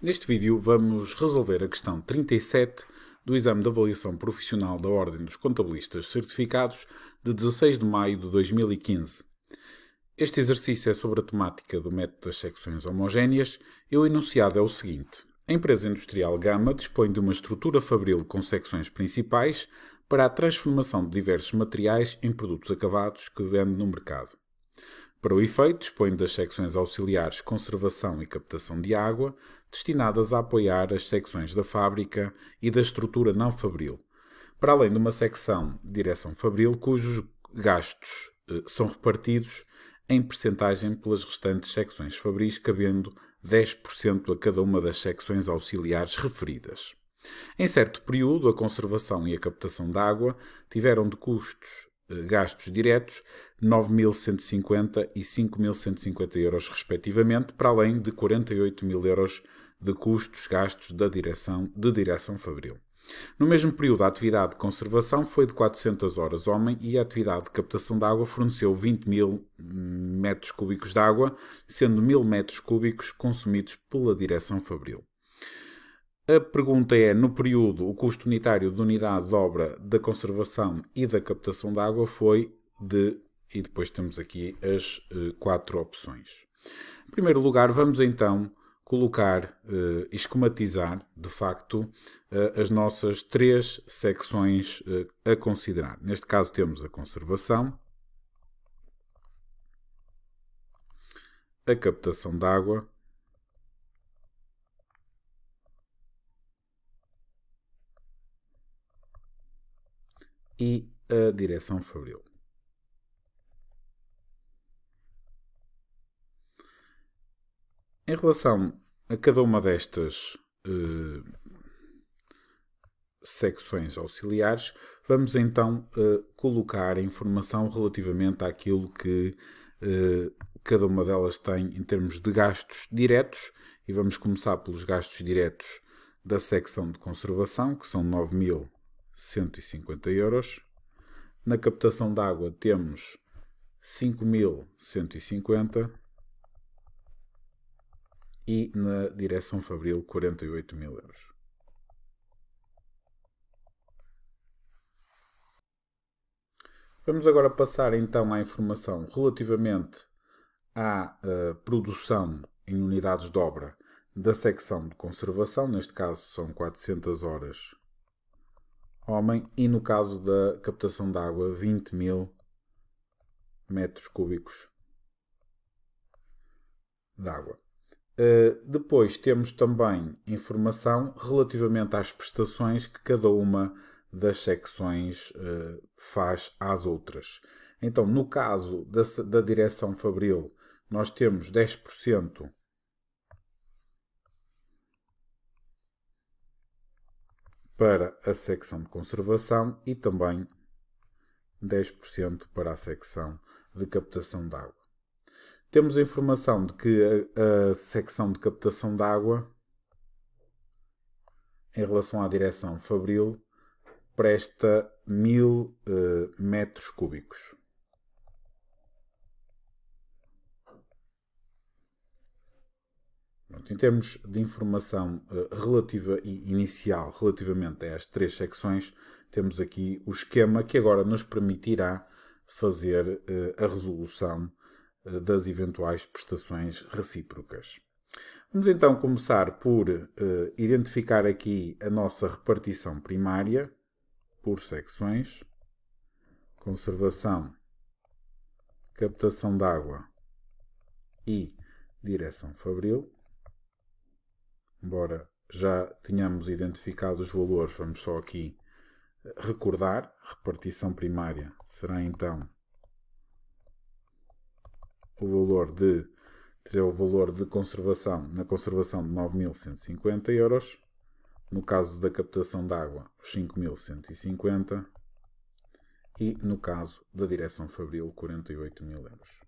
Neste vídeo vamos resolver a questão 37 do exame de avaliação profissional da Ordem dos Contabilistas Certificados de 16 de maio de 2015. Este exercício é sobre a temática do método das secções homogéneas e o enunciado é o seguinte. A empresa industrial Gama dispõe de uma estrutura fabril com secções principais para a transformação de diversos materiais em produtos acabados que vende no mercado. Para o efeito, dispõe das secções auxiliares conservação e captação de água, destinadas a apoiar as secções da fábrica e da estrutura não fabril, para além de uma secção direção fabril cujos gastos eh, são repartidos em percentagem pelas restantes secções fabris, cabendo 10% a cada uma das secções auxiliares referidas. Em certo período, a conservação e a captação de água tiveram de custos gastos diretos 9.150 e 5.150 euros, respectivamente, para além de 48.000 euros de custos gastos da direção, de direção fabril. No mesmo período, a atividade de conservação foi de 400 horas homem e a atividade de captação de água forneceu 20 mil metros cúbicos de água, sendo 1000 metros cúbicos consumidos pela direção fabril. A pergunta é: no período, o custo unitário de unidade de obra da conservação e da captação de água foi de. E depois temos aqui as uh, quatro opções. Em primeiro lugar, vamos então colocar uh, esquematizar, de facto, uh, as nossas três secções a considerar. Neste caso, temos a conservação, a captação de água e a direção fabril. Em relação a cada uma destas uh, secções auxiliares, vamos então uh, colocar a informação relativamente àquilo que uh, cada uma delas tem em termos de gastos diretos, e vamos começar pelos gastos diretos da secção de conservação, que são 9.000 150 euros. Na captação de água temos 5.150 e na direção fabril 48 mil euros. Vamos agora passar então à informação relativamente à uh, produção em unidades de obra da secção de conservação, neste caso são 400 horas homem e no caso da captação de água 20 mil metros cúbicos de água. Uh, depois temos também informação relativamente às prestações que cada uma das secções uh, faz às outras. Então, no caso da, da direção fabril, nós temos 10% para a secção de conservação e também 10% para a secção de captação de água. Temos a informação de que a, a secção de captação de água, em relação à direção fabril, presta 1000 uh, eh, metros cúbicos. Pronto, em termos de informação uh, relativa e inicial relativamente a estas três secções, temos aqui o esquema que agora nos permitirá fazer uh, a resolução uh, das eventuais prestações recíprocas. Vamos então começar por identificar aqui a nossa repartição primária por secções, conservação, captação de água e direção fabril embora já tenhamos identificado os valores, vamos só aqui eh, recordar. Repartição primária será então o valor de terá o valor de conservação na conservação de 9.150 euros. No caso da captação de água, 5.150 e no caso da direção fabril, 48.000 euros.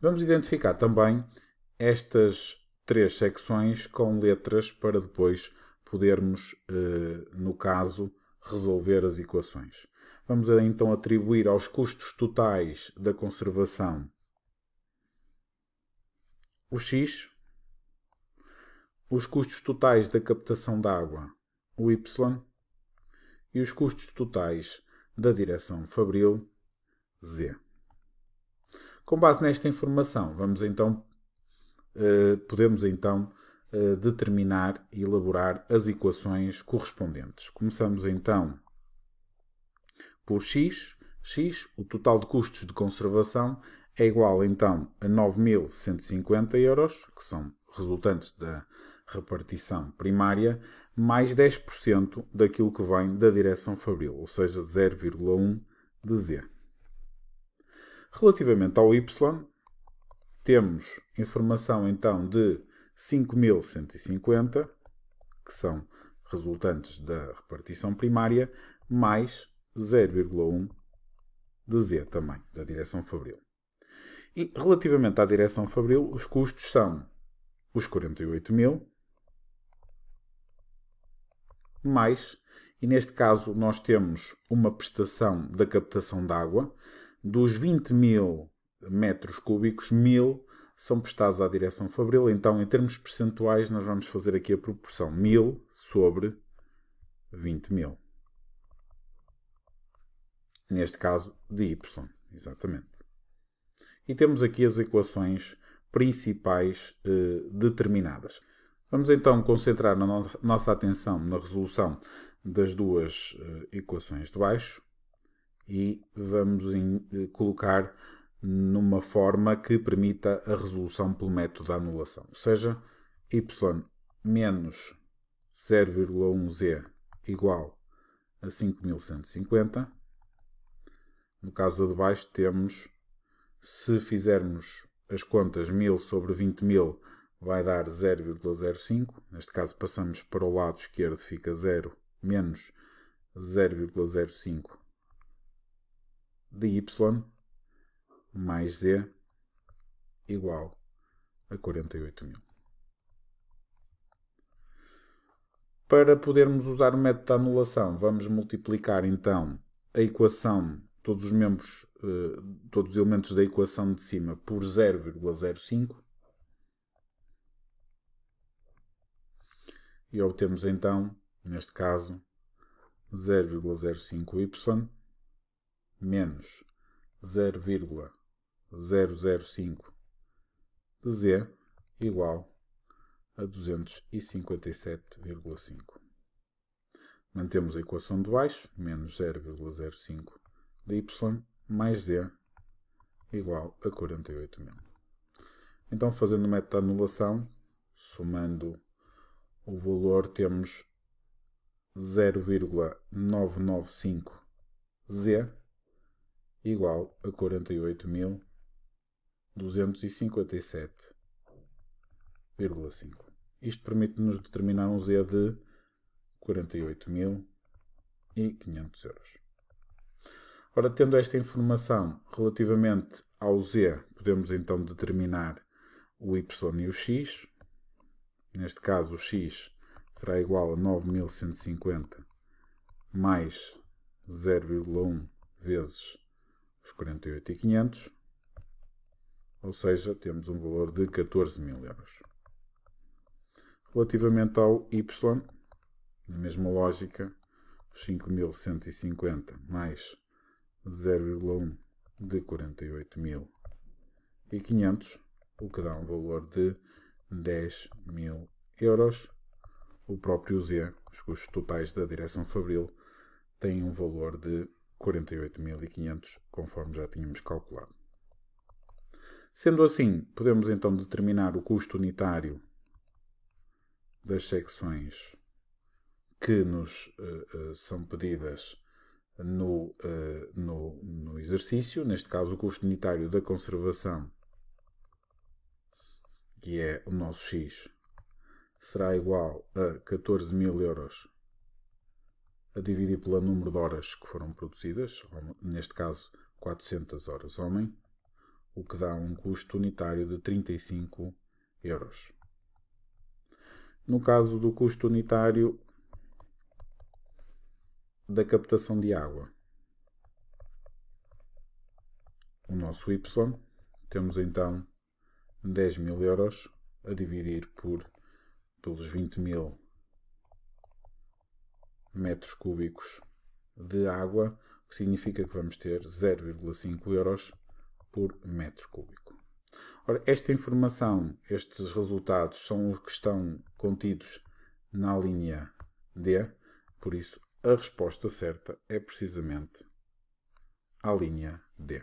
Vamos identificar também estas três secções com letras para depois podermos, eh, no caso, resolver as equações. Vamos então atribuir aos custos totais da conservação o x, os custos totais da captação de água, o Y, e os custos totais da direção Fabril, Z. Com base nesta informação, vamos então, eh, podemos então eh, determinar e elaborar as equações correspondentes. Começamos então por x. x, o total de custos de conservação, é igual então a 9.150 euros, que são resultantes da repartição primária, mais 10% daquilo que vem da direção fabril, ou seja, 0,1 de Z. Relativamente ao Y, temos informação então de 5.150, que são resultantes da repartição primária, mais 0,1 de Z também, da direção fabril. E relativamente à direção fabril, os custos são os 48 mil, mais, e neste caso nós temos uma prestação da captação de água, dos 20 mil metros cúbicos, mil são prestados à direção fabril. Então, em termos percentuais, nós vamos fazer aqui a proporção 1000 sobre 20 mil. Neste caso, de y, exatamente. E temos aqui as equações principais eh, determinadas. Vamos então concentrar a no nossa atenção na resolução das duas eh, equações de baixo e vamos em, eh, colocar numa forma que permita a resolução pelo método da anulação. Ou seja, y menos 0,1z igual a 5150. No caso de baixo temos, se fizermos as contas 1000 sobre 20.000 vai dar 0,05. Neste caso passamos para o lado esquerdo, fica 0 menos 0,05 de y mais Z igual a 48 mil. Para podermos usar o método de anulação, vamos multiplicar então a equação, todos os membros, eh, todos os elementos da equação de cima por 0,05 e obtemos então, neste caso, 0,05y menos 0,05 005 de Z igual a 257,5. Mantemos a equação de baixo, menos 0,05 de Y mais Z igual a 48.000. Então, fazendo o método de anulação, somando o valor, temos 0,995 Z igual a 48.000 257,5. Isto permite-nos determinar um Z de 48.500 euros. Ora, tendo esta informação relativamente ao Z, podemos então determinar o Y e o X. Neste caso, o X será igual a 9.150 mais 0,1 vezes os 48.500 ou seja, temos um valor de 14 mil euros. Relativamente ao Y, na mesma lógica, 5.150 mais 0,1 de 48.500, o que dá um valor de 10 mil euros. O próprio Z, os custos totais da direção Fabril, têm um valor de 48.500, conforme já tínhamos calculado. Sendo assim, podemos então determinar o custo unitário das secções que nos uh, uh, são pedidas no, uh, no, no, exercício, neste caso o custo unitário da conservação, que é o nosso X, será igual a 14 mil euros a dividir pelo número de horas que foram produzidas, neste caso 400 horas homem, o que dá um custo unitário de 35 euros. No caso do custo unitário da captação de água, o nosso Y, temos então 10 mil euros a dividir por pelos 20 mil metros cúbicos de água, o que significa que vamos ter 0,5 euros por metro cúbico. Ora, esta informação, estes resultados, são os que estão contidos na linha D, por isso a resposta certa é precisamente a linha D.